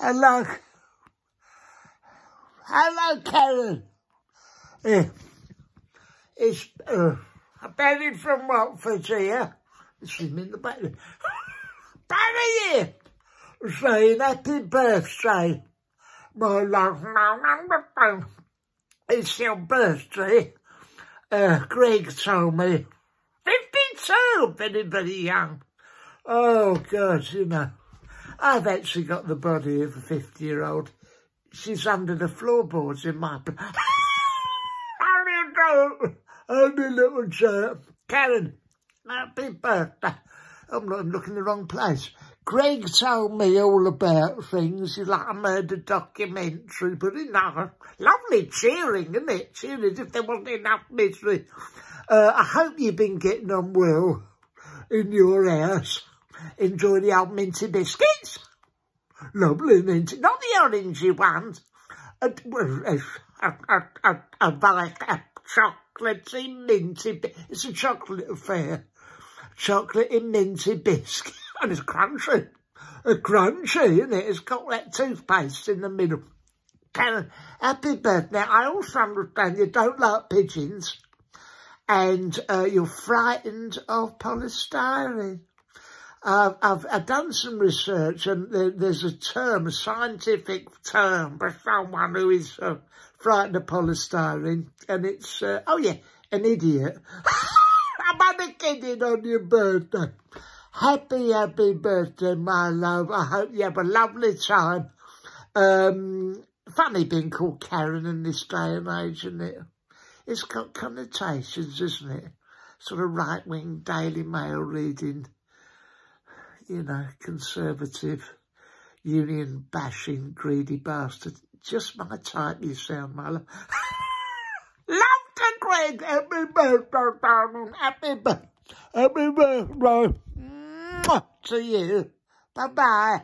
Hello. Hello, Karen. Yeah. It's uh, Barry from Watford here. She's in the back. Here. Saying happy birthday. My love, no, it's your birthday. Uh, Greg told me. 52, very, very young. Oh, God, you know. I've actually got the body of a 50-year-old. She's under the floorboards in my... Only go, only little chap. Karen, happy birthday. I'm I'm looking the wrong place. Greg told me all about things. He's like a murder documentary, but know, lovely cheering, isn't it? Cheering as if there wasn't enough misery. Uh, I hope you've been getting on well in your house. Enjoy the old minty biscuits. Lovely minty, not the orangey ones. A, a, a, a, a, a chocolatey minty, it's a chocolate affair. Chocolate and minty biscuit. And it's crunchy. A crunchy, isn't it? It's got that toothpaste in the middle. Karen, happy birthday. I also understand you don't like pigeons and uh, you're frightened of polystyrene. I've, I've, done some research and there, there's a term, a scientific term for someone who is uh, frightened of polystyrene and it's, uh, oh yeah, an idiot. I'm only kidding on your birthday. Happy, happy birthday, my love. I hope you have a lovely time. Um, funny being called Karen in this day and age, isn't it? It's got connotations, isn't it? Sort of right-wing Daily Mail reading you know, conservative, union bashing, greedy bastard. Just my type, you sound, my love. love to Greg. Happy birthday, darling. Happy birthday. Happy birthday. To you. Bye-bye.